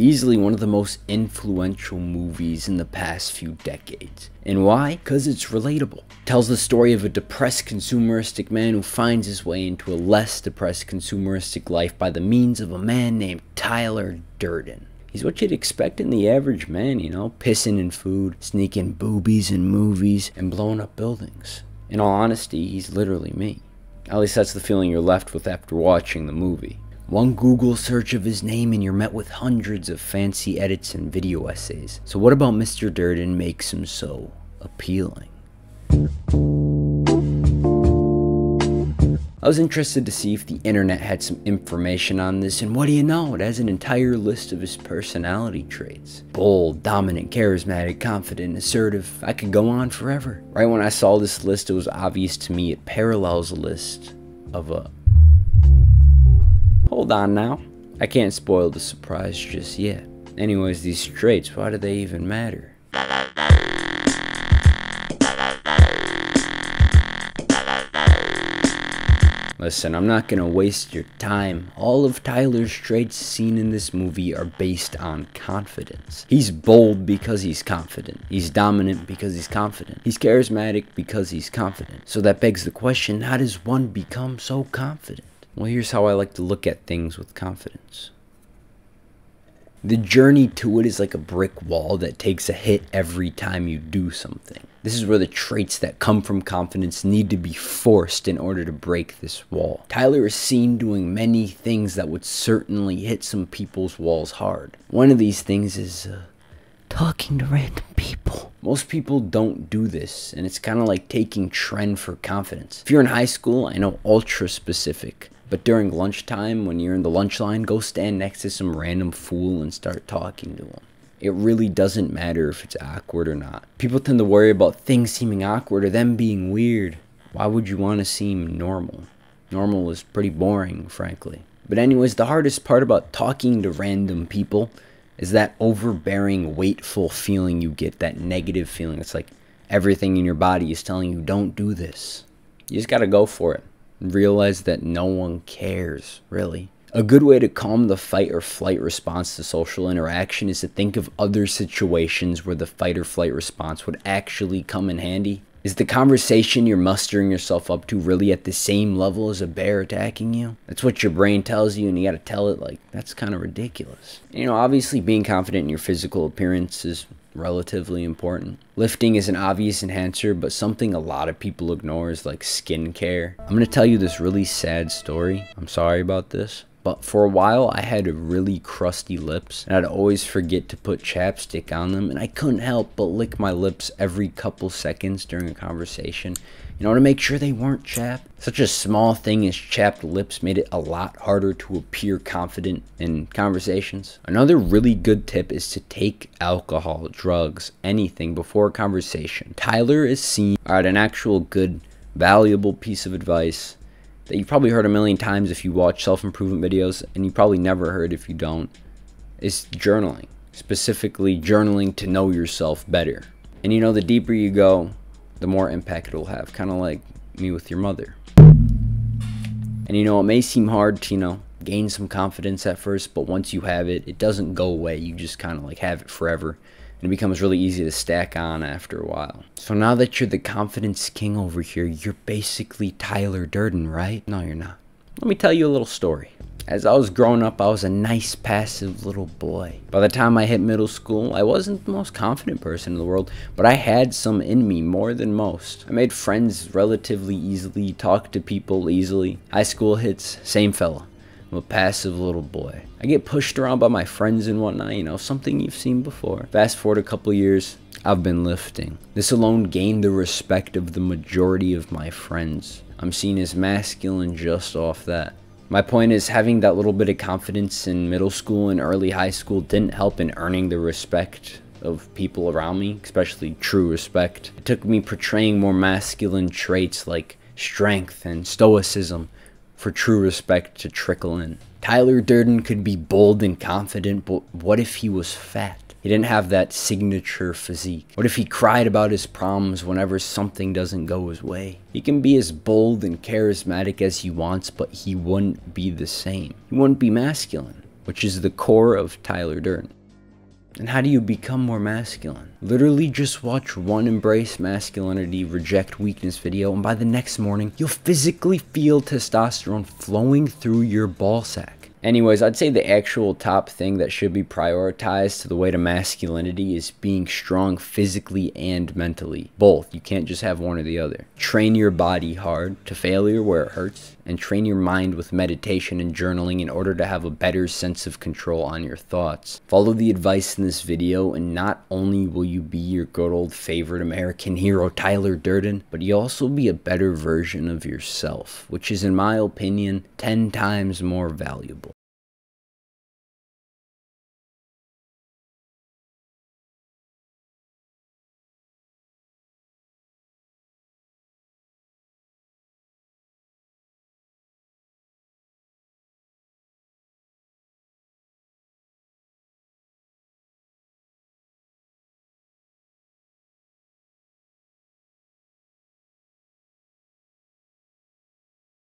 Easily one of the most influential movies in the past few decades. And why? Because it's relatable. tells the story of a depressed consumeristic man who finds his way into a less depressed consumeristic life by the means of a man named Tyler Durden. He's what you'd expect in the average man, you know, pissing in food, sneaking boobies in movies, and blowing up buildings. In all honesty, he's literally me. At least that's the feeling you're left with after watching the movie. One Google search of his name and you're met with hundreds of fancy edits and video essays. So what about Mr. Durden makes him so appealing? I was interested to see if the internet had some information on this, and what do you know? It has an entire list of his personality traits. Bold, dominant, charismatic, confident, assertive. I could go on forever. Right when I saw this list, it was obvious to me it parallels a list of a... Hold on now. I can't spoil the surprise just yet. Anyways, these traits, why do they even matter? Listen, I'm not gonna waste your time. All of Tyler's traits seen in this movie are based on confidence. He's bold because he's confident. He's dominant because he's confident. He's charismatic because he's confident. So that begs the question, how does one become so confident? Well, here's how I like to look at things with confidence. The journey to it is like a brick wall that takes a hit every time you do something. This is where the traits that come from confidence need to be forced in order to break this wall. Tyler is seen doing many things that would certainly hit some people's walls hard. One of these things is uh, talking to random people. Most people don't do this, and it's kind of like taking tren for confidence. If you're in high school, I know ultra specific. But during lunchtime, when you're in the lunch line, go stand next to some random fool and start talking to him. It really doesn't matter if it's awkward or not. People tend to worry about things seeming awkward or them being weird. Why would you want to seem normal? Normal is pretty boring, frankly. But anyways, the hardest part about talking to random people is that overbearing, weightful feeling you get, that negative feeling. It's like everything in your body is telling you, don't do this. You just gotta go for it realize that no one cares, really. A good way to calm the fight or flight response to social interaction is to think of other situations where the fight or flight response would actually come in handy. Is the conversation you're mustering yourself up to really at the same level as a bear attacking you? That's what your brain tells you, and you gotta tell it like, that's kind of ridiculous. You know, obviously, being confident in your physical appearance is relatively important. Lifting is an obvious enhancer, but something a lot of people ignore is like skincare. I'm gonna tell you this really sad story. I'm sorry about this. But for a while, I had really crusty lips, and I'd always forget to put chapstick on them, and I couldn't help but lick my lips every couple seconds during a conversation, you know, to make sure they weren't chapped. Such a small thing as chapped lips made it a lot harder to appear confident in conversations. Another really good tip is to take alcohol, drugs, anything before a conversation. Tyler is seen, alright, an actual good, valuable piece of advice that you've probably heard a million times if you watch self-improvement videos, and you probably never heard if you don't, is journaling. Specifically, journaling to know yourself better. And you know, the deeper you go, the more impact it'll have. Kind of like me with your mother. And you know, it may seem hard to, you know, gain some confidence at first, but once you have it, it doesn't go away. You just kind of like have it forever. And it becomes really easy to stack on after a while. So now that you're the confidence king over here, you're basically Tyler Durden, right? No, you're not. Let me tell you a little story. As I was growing up, I was a nice, passive little boy. By the time I hit middle school, I wasn't the most confident person in the world, but I had some in me more than most. I made friends relatively easily, talked to people easily. High school hits, same fella. I'm a passive little boy. I get pushed around by my friends and whatnot, you know, something you've seen before. Fast forward a couple years, I've been lifting. This alone gained the respect of the majority of my friends. I'm seen as masculine just off that. My point is having that little bit of confidence in middle school and early high school didn't help in earning the respect of people around me, especially true respect. It took me portraying more masculine traits like strength and stoicism for true respect to trickle in. Tyler Durden could be bold and confident, but what if he was fat? He didn't have that signature physique. What if he cried about his problems whenever something doesn't go his way? He can be as bold and charismatic as he wants, but he wouldn't be the same. He wouldn't be masculine. which is the core of Tyler Durden. And how do you become more masculine? Literally just watch one embrace masculinity, reject weakness video, and by the next morning, you'll physically feel testosterone flowing through your ball sack. Anyways, I'd say the actual top thing that should be prioritized to the way to masculinity is being strong physically and mentally. Both. You can't just have one or the other. Train your body hard to failure where it hurts, and train your mind with meditation and journaling in order to have a better sense of control on your thoughts. Follow the advice in this video, and not only will you be your good old favorite American hero Tyler Durden, but you'll also be a better version of yourself, which is, in my opinion, 10 times more valuable.